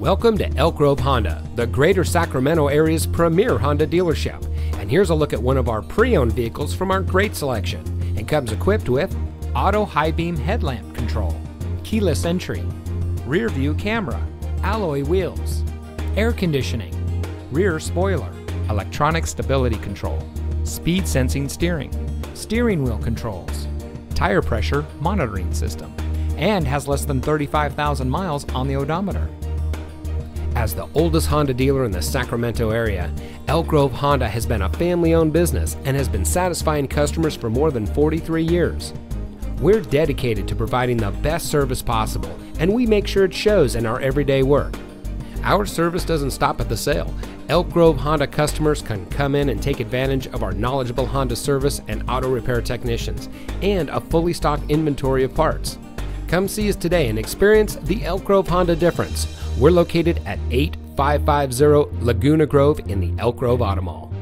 Welcome to Elk Grove Honda, the greater Sacramento area's premier Honda dealership. And here's a look at one of our pre owned vehicles from our great selection. It comes equipped with auto high beam headlamp control, keyless entry, rear view camera, alloy wheels, air conditioning, rear spoiler, electronic stability control, speed sensing steering, steering wheel controls, tire pressure monitoring system, and has less than 35,000 miles on the odometer. As the oldest Honda dealer in the Sacramento area, Elk Grove Honda has been a family owned business and has been satisfying customers for more than 43 years. We're dedicated to providing the best service possible, and we make sure it shows in our everyday work. Our service doesn't stop at the sale. Elk Grove Honda customers can come in and take advantage of our knowledgeable Honda service and auto repair technicians, and a fully stocked inventory of parts. Come see us today and experience the Elk Grove Honda difference. We're located at 8550 Laguna Grove in the Elk Grove Auto Mall.